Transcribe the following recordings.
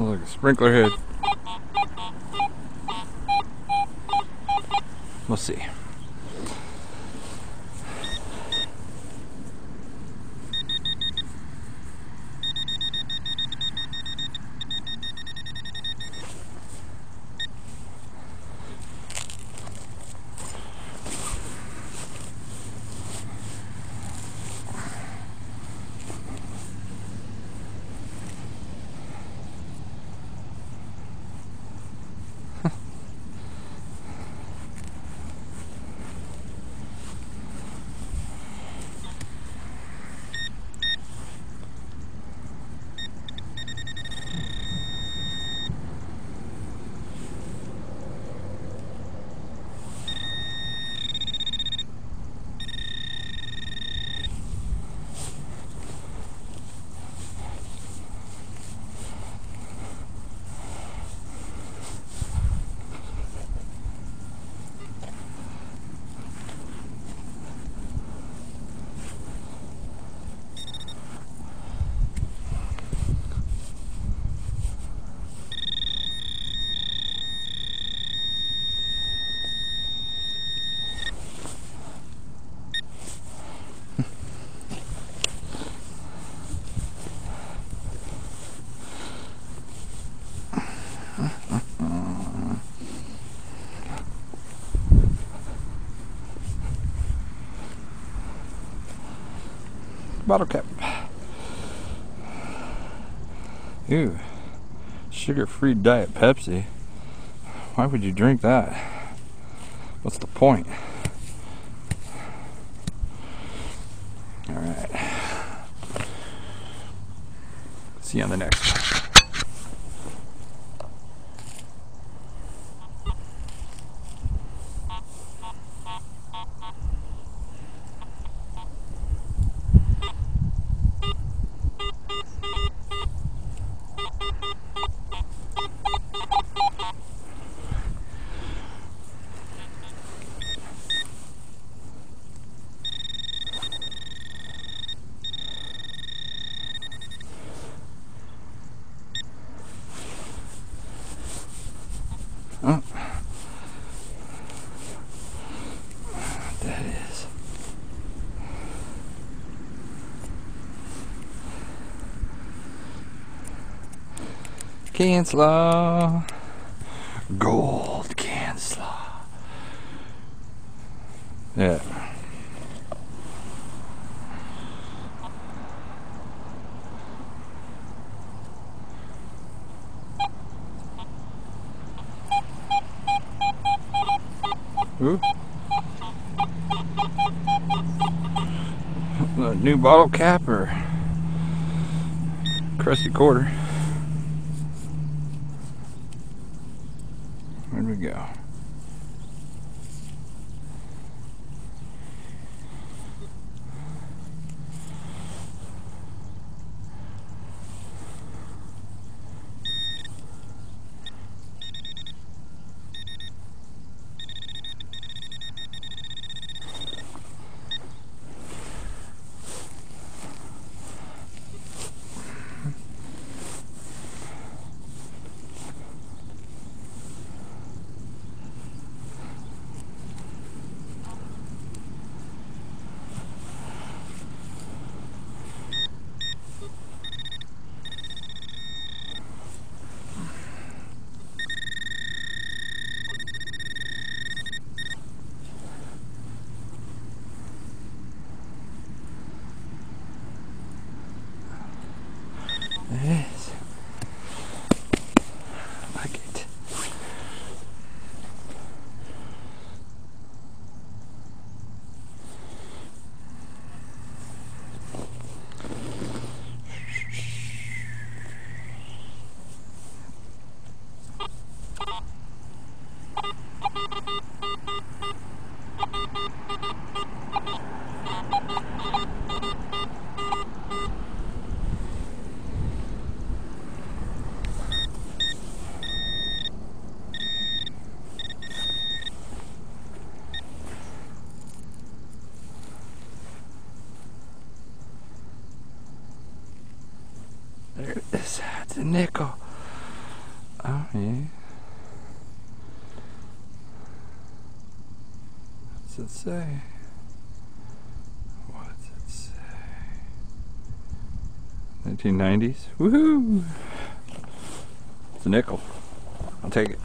Look, a sprinkler head. We'll see. Bottle cap. Ew. Sugar free Diet Pepsi. Why would you drink that? What's the point? Alright. See you on the next Oh. That is. Cancela. Gold Cancela. Yeah. Ooh. A new bottle cap or crusty quarter. Where'd we go? Yes. I like it. There it is. It's a nickel. Oh, yeah. What's it say? It say? 1990s? Woohoo! It's a nickel. I'll take it.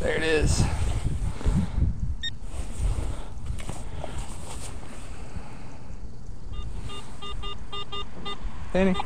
There it is. Tag.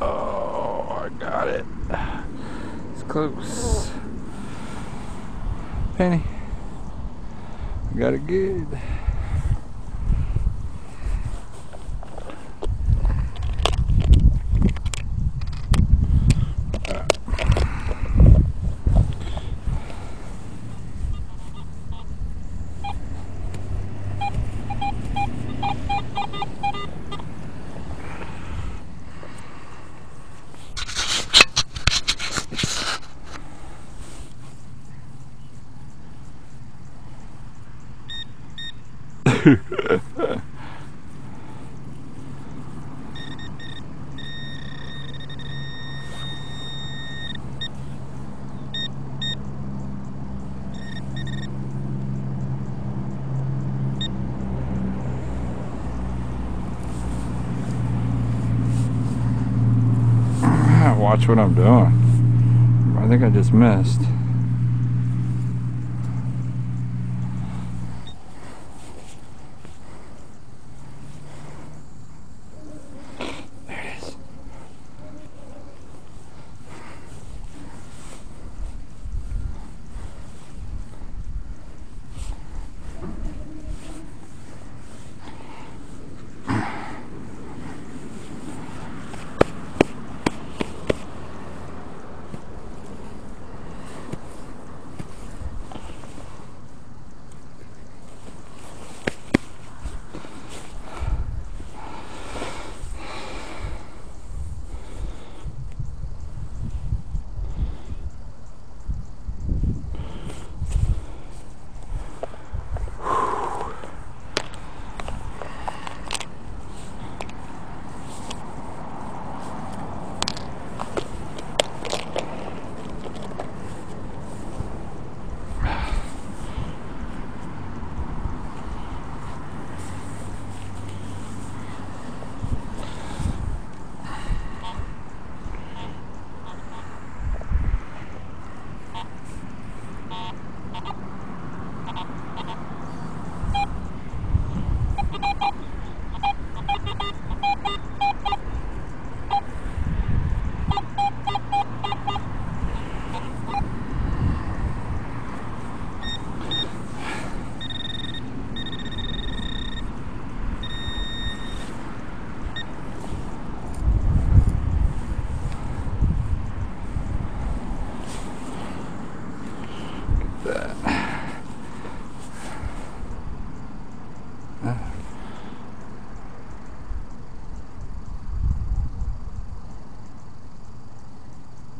Oh, I got it. It's close. Penny. Got it good. Watch what I'm doing. I think I just missed.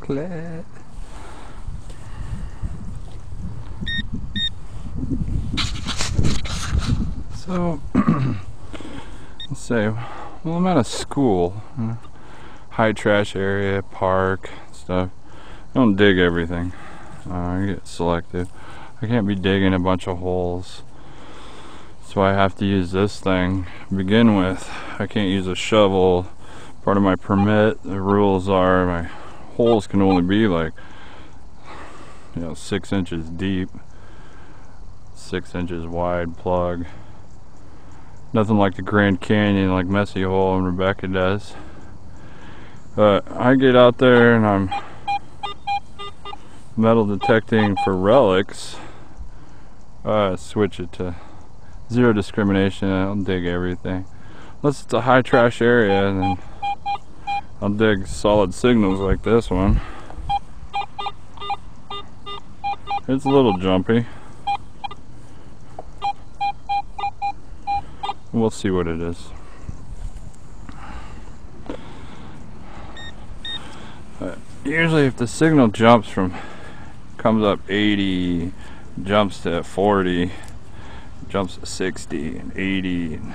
Chocolate. So, let's say, well, I'm at a school, high trash area, park, stuff. I don't dig everything. Uh, I get selective. I can't be digging a bunch of holes. So I have to use this thing to begin with. I can't use a shovel. Part of my permit, the rules are my holes can only be like, you know, six inches deep, six inches wide plug. Nothing like the Grand Canyon, like Messy Hole and Rebecca does. But I get out there and I'm metal detecting for relics. Uh, switch it to zero discrimination. I'll dig everything. Unless it's a high trash area, then I'll dig solid signals like this one. It's a little jumpy. We'll see what it is. But usually if the signal jumps from comes up 80 jumps to 40 jumps to 60 and 80 and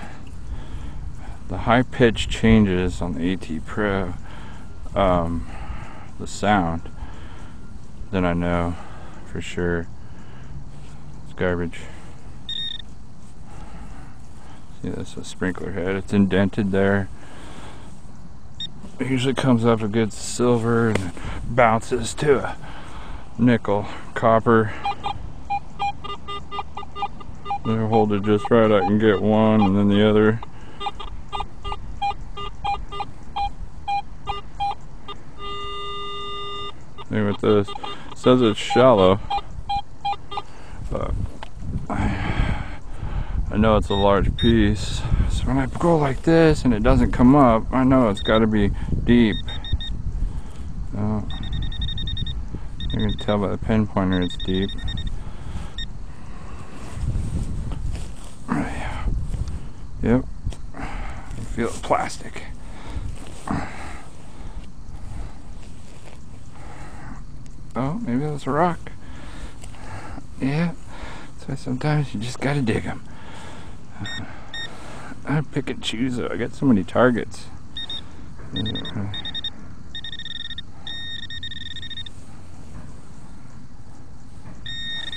the high pitch changes on the AT Pro um, the sound then I know for sure it's garbage see that's a sprinkler head it's indented there it usually comes up a good silver and bounces to a nickel copper they hold it just right. I can get one and then the other. With this. It says it's shallow. But I, know it's a large piece. So when I go like this and it doesn't come up, I know it's got to be deep. So you can tell by the pin pointer it's deep. Yep. I feel plastic. A rock. Yeah. So sometimes you just gotta dig them. Uh, I pick and choose. though, I got so many targets.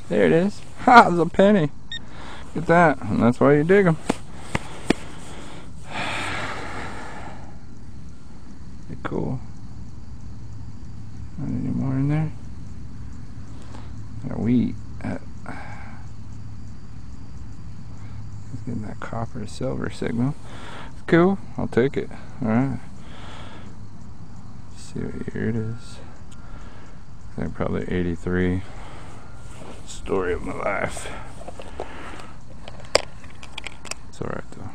There it is. Ha! It's a penny. Get that. And that's why you dig them. cool. Not any more in there. Got wheat. Uh, getting that copper to silver signal. Cool. I'll take it. Alright. See what year it is. Think probably 83. Story of my life. It's alright though.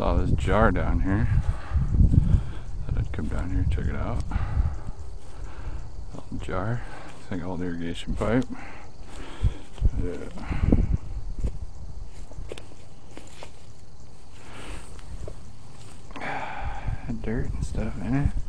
Saw this jar down here. Thought I'd come down here check it out. Little jar. It's like old irrigation pipe. Yeah. dirt and stuff in it.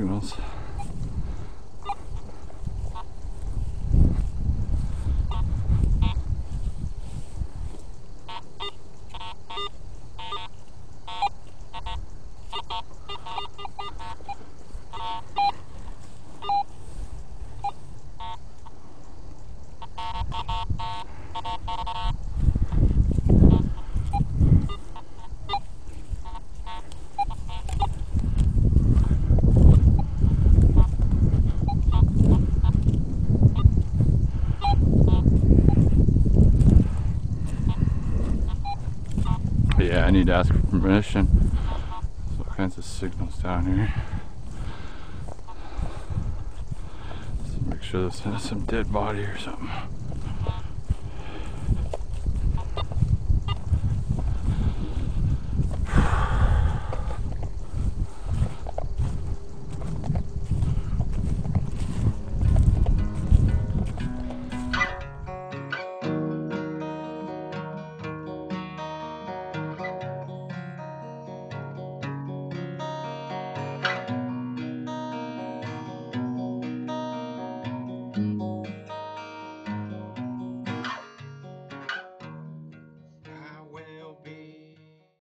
Signals. Yeah, I need to ask for permission. There's all kinds of signals down here. Make sure this has some dead body or something.